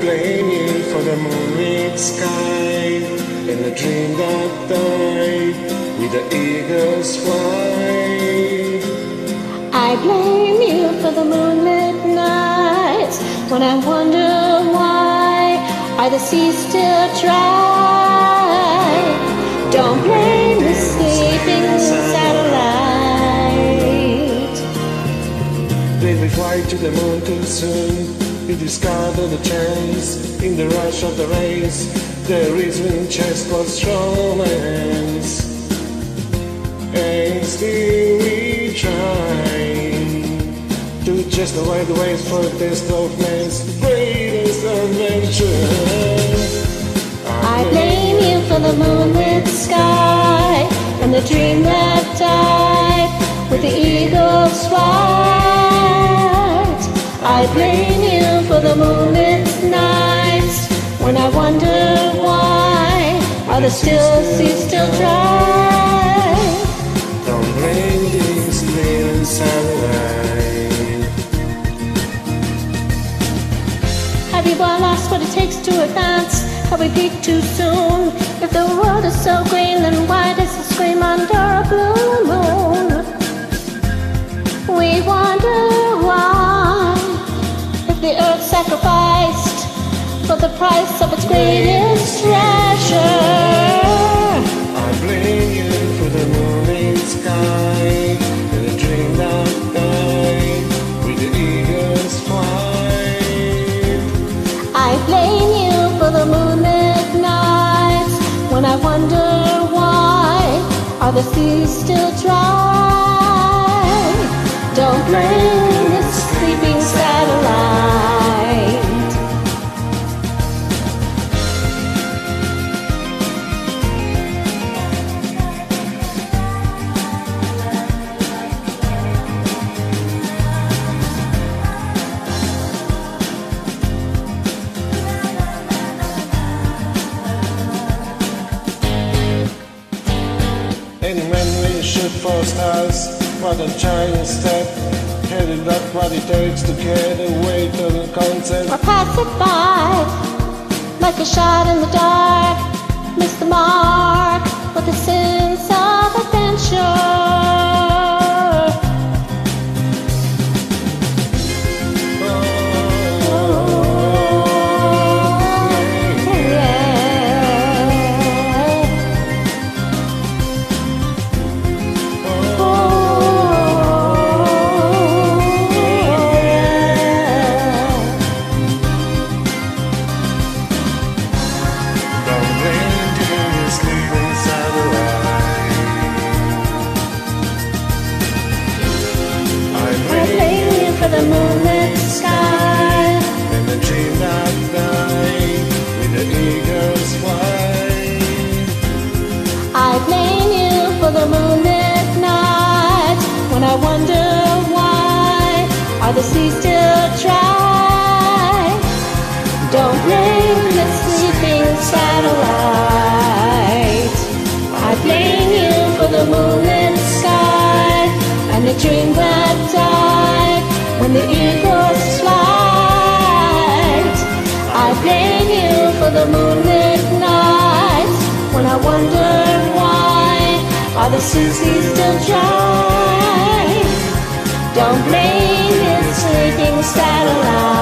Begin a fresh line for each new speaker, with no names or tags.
blame you for the moonlit sky and the dream that died with the eagle's flight.
I blame you for the moonlit nights when I wonder why are the seas still dry. Don't blame the sleeping satellite.
Did we fly to the moon too soon? We discarded the chance in the rush of the race. The reason chest was romance, and still we try to just avoid the ways for test of man's greatest adventure.
I blame you for the moonlit sky and the dream that died with the eagle's flight. I blame moonlit nights when I wonder why are the still seas still dry.
Don't blame this little satellite.
Have you all lost what it takes to advance? Have we peaked too soon? If the world is so green, then why does it scream under a blue price of its greatest treasure.
I blame you for the morning sky and the dream that died with the eagle's flight.
I blame you for the moonlit nights when I wonder why are the seas still dry. Don't blame
shoot for stars, what a giant step. Headed up what it takes to get away to the concept.
Or pass it by like a shot in the dark. Miss the mark with a sense of adventure. Why the seas still dry. Don't blame the sleeping satellite. I blame you for the moonlit sky and the dream that died when the eagles flight. I blame you for the moonlit nights when I wonder why are the seas still dry. Don't blame sleeping satellite.